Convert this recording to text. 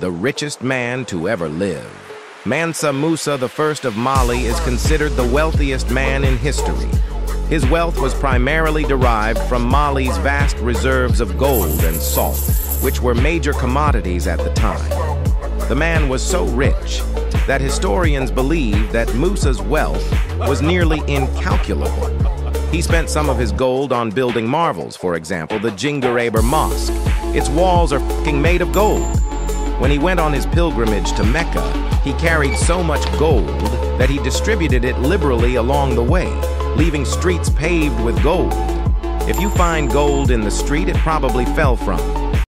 the richest man to ever live. Mansa Musa I of Mali is considered the wealthiest man in history. His wealth was primarily derived from Mali's vast reserves of gold and salt, which were major commodities at the time. The man was so rich that historians believe that Musa's wealth was nearly incalculable. He spent some of his gold on building marvels, for example, the Djinguereber Mosque. Its walls are made of gold. When he went on his pilgrimage to Mecca, he carried so much gold that he distributed it liberally along the way, leaving streets paved with gold. If you find gold in the street, it probably fell from